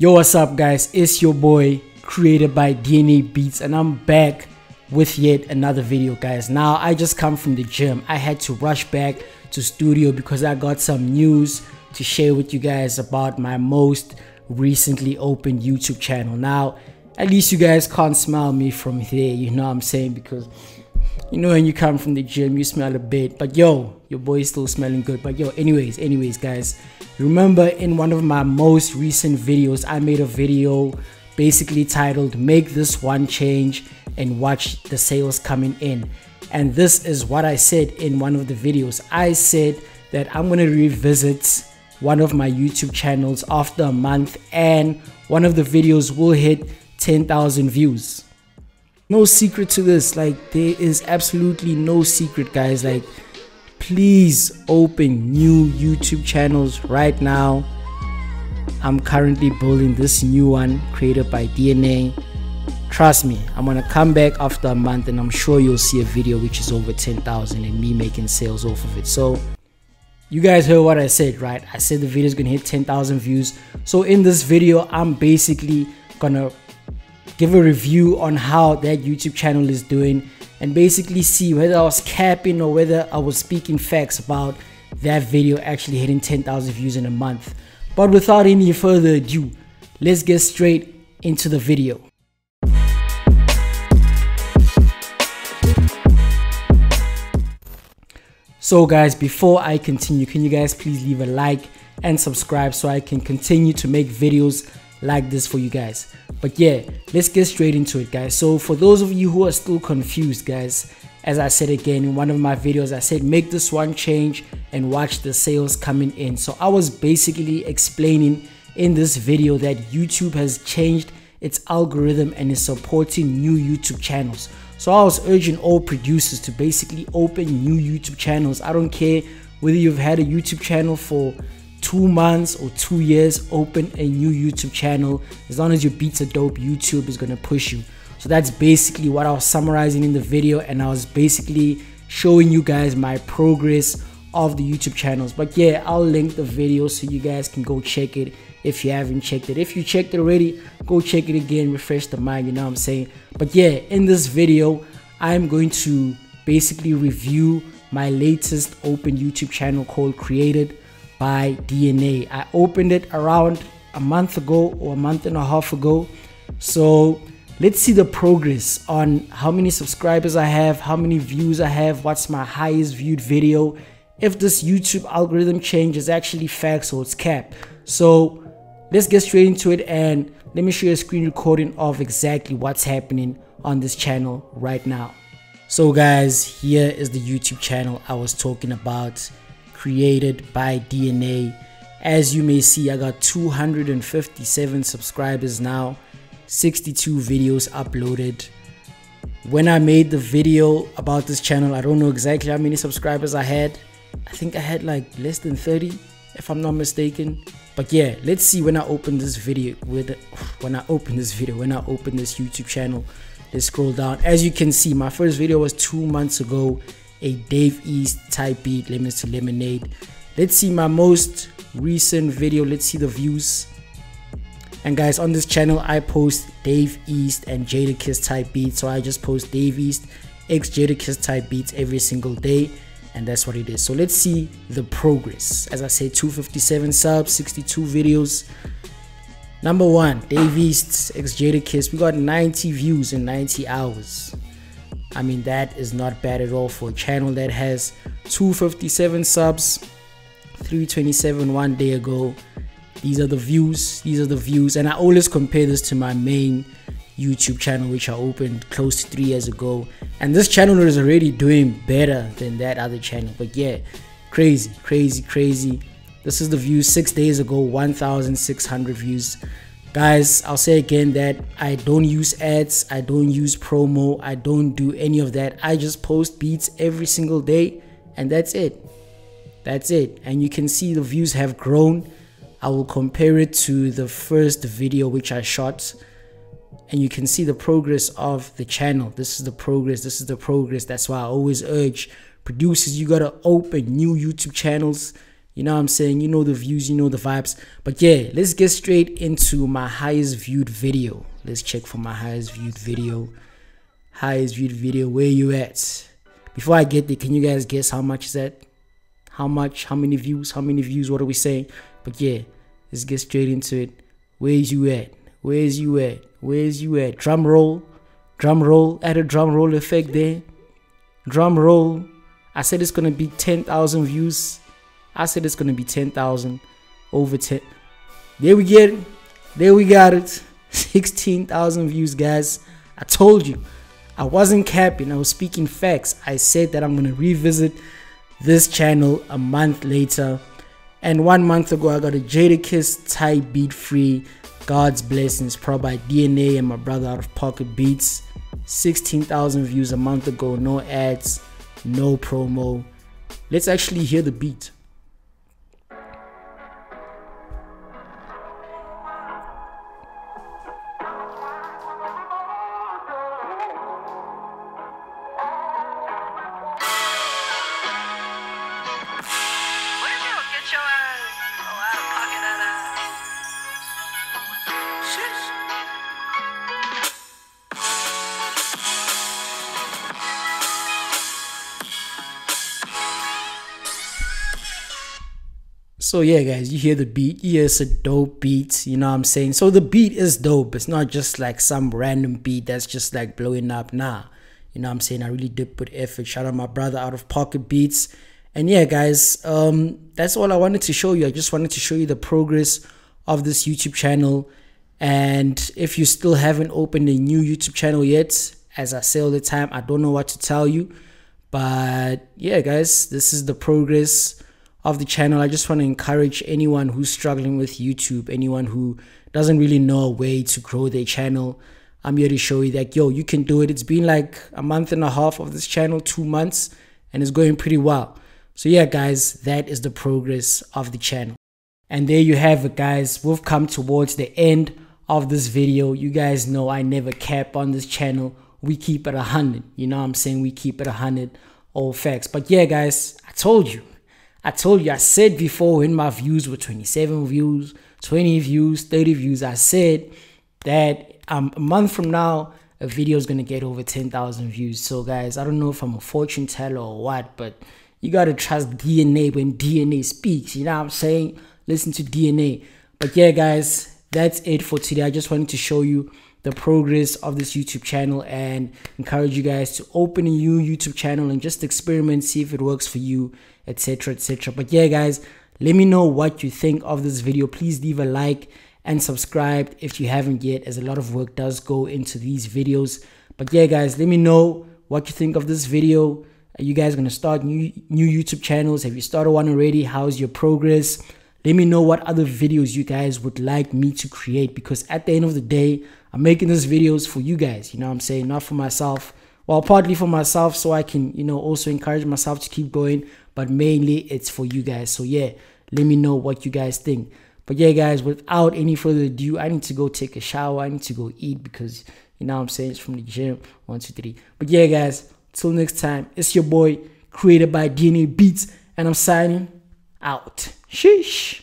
Yo, what's up, guys? It's your boy, created by DNA Beats, and I'm back with yet another video, guys. Now, I just come from the gym. I had to rush back to studio because I got some news to share with you guys about my most recently opened YouTube channel. Now, at least you guys can't smell me from there, you know what I'm saying? Because you know when you come from the gym you smell a bit but yo your boy is still smelling good. But yo anyways anyways guys remember in one of my most recent videos i made a video basically titled make this one change and watch the sales coming in. And this is what i said in one of the videos. I said that i'm going to revisit one of my youtube channels after a month and one of the videos will hit 10,000 views no secret to this. Like there is absolutely no secret guys. Like please open new youtube channels right now. I'm currently building this new one created by dna trust me i'm gonna come back after a month and i'm sure you'll see a video which is over 10,000 and me making sales off of it. So you guys heard what i said right? I said the video is gonna hit 10,000 views. So in this video i'm basically gonna give a review on how that YouTube channel is doing and basically see whether I was capping or whether I was speaking facts about that video actually hitting 10,000 views in a month. But without any further ado, let's get straight into the video. So guys, before I continue, can you guys please leave a like and subscribe so I can continue to make videos like this for you guys. But yeah, let's get straight into it, guys. So for those of you who are still confused, guys, as I said again in one of my videos, I said make this one change and watch the sales coming in. So I was basically explaining in this video that YouTube has changed its algorithm and is supporting new YouTube channels. So I was urging all producers to basically open new YouTube channels. I don't care whether you've had a YouTube channel for two months or two years, open a new YouTube channel. As long as your beats are dope, YouTube is gonna push you. So that's basically what I was summarizing in the video, and I was basically showing you guys my progress of the YouTube channels. But yeah, I'll link the video so you guys can go check it if you haven't checked it. If you checked it already, go check it again, refresh the mind, you know what I'm saying? But yeah, in this video, I'm going to basically review my latest open YouTube channel called Created by DNA. I opened it around a month ago or a month and a half ago. So let's see the progress on how many subscribers I have, how many views I have, what's my highest viewed video, if this YouTube algorithm change is actually facts or it's cap. So let's get straight into it and let me show you a screen recording of exactly what's happening on this channel right now. So guys, here is the YouTube channel I was talking about created by DNA. As you may see, I got 257 subscribers now, 62 videos uploaded. When I made the video about this channel, I don't know exactly how many subscribers I had. I think I had like less than 30 if I'm not mistaken. But yeah, let's see when I open this video with when I open this video, when I open this YouTube channel. Let's scroll down. As you can see, my first video was two months ago a Dave East type beat, Lemons to Lemonade. Let's see my most recent video. Let's see the views. And guys, on this channel, I post Dave East and Jadakiss type beats. So I just post Dave East, X Jadakiss type beats every single day. And that's what it is. So let's see the progress. As I said, 257 subs, 62 videos. Number one, Dave East, X Jadakiss. We got 90 views in 90 hours. I mean, that is not bad at all for a channel that has 257 subs, 327 one day ago. These are the views, these are the views, and I always compare this to my main YouTube channel, which I opened close to three years ago. And this channel is already doing better than that other channel. But yeah, crazy, crazy, crazy. This is the views six days ago, 1,600 views guys i'll say again that i don't use ads i don't use promo i don't do any of that. I just post beats every single day and that's it. That's it. And you can see the views have grown. I will compare it to the first video which i shot and you can see the progress of the channel. This is the progress this is the progress. That's why i always urge producers you gotta open new youtube channels You know what I'm saying? You know the views, you know the vibes. But yeah, let's get straight into my highest viewed video. Let's check for my highest viewed video. Highest viewed video, where you at? Before I get there, can you guys guess how much is that? How much? How many views? How many views? What are we saying? But yeah, let's get straight into it. Where's you at? Where's you at? Where's you at? Drum roll. Drum roll. Add a drum roll effect there. Drum roll. I said it's gonna be 10,000 views. I said it's gonna be 10,000 over 10. There we get it. There we got it. 16,000 views, guys. I told you. I wasn't capping. I was speaking facts. I said that I'm gonna revisit this channel a month later. And one month ago, I got a Jadakiss type beat free God's Blessings Pro by DNA and my brother out of Pocket Beats. 16,000 views a month ago, no ads, no promo. Let's actually hear the beat. So yeah, guys, you hear the beat. Yeah, it's a dope beat. You know what I'm saying? So the beat is dope. It's not just like some random beat that's just like blowing up. Nah. You know what I'm saying? I really did put effort. Shout out my brother out of Pocket Beats. And yeah, guys, um, that's all I wanted to show you. I just wanted to show you the progress of this YouTube channel. And if you still haven't opened a new YouTube channel yet, as I say all the time, I don't know what to tell you. But yeah, guys, this is the progress of the channel. I just want to encourage anyone who's struggling with YouTube, anyone who doesn't really know a way to grow their channel. I'm here to show you that, yo, you can do it. It's been like a month and a half of this channel, two months, and it's going pretty well. So, yeah, guys, that is the progress of the channel. And there you have it, guys. We've come towards the end of this video. You guys know I never cap on this channel. We keep it 100. You know I'm saying? We keep it 100 all facts. But yeah, guys, I told you I told you, I said before when my views were 27 views, 20 views, 30 views, I said that um, a month from now, a video is going to get over 10,000 views. So, guys, I don't know if I'm a fortune teller or what, but you got to trust DNA when DNA speaks. You know what I'm saying? Listen to DNA. But yeah, guys, that's it for today. I just wanted to show you the progress of this YouTube channel and encourage you guys to open a new YouTube channel and just experiment, see if it works for you, etc. etc. But yeah, guys, let me know what you think of this video. Please leave a like and subscribe if you haven't yet, as a lot of work does go into these videos. But yeah, guys, let me know what you think of this video. Are you guys gonna start new new YouTube channels? Have you started one already? How's your progress? Let me know what other videos you guys would like me to create because at the end of the day, I'm making these videos for you guys. You know what I'm saying? Not for myself. Well, partly for myself so I can, you know, also encourage myself to keep going, but mainly it's for you guys. So yeah, let me know what you guys think. But yeah, guys, without any further ado, I need to go take a shower. I need to go eat because you know I'm saying it's from the gym. One, two, three. But yeah, guys, till next time, it's your boy, created by DNA Beats, and I'm signing out. Sheesh.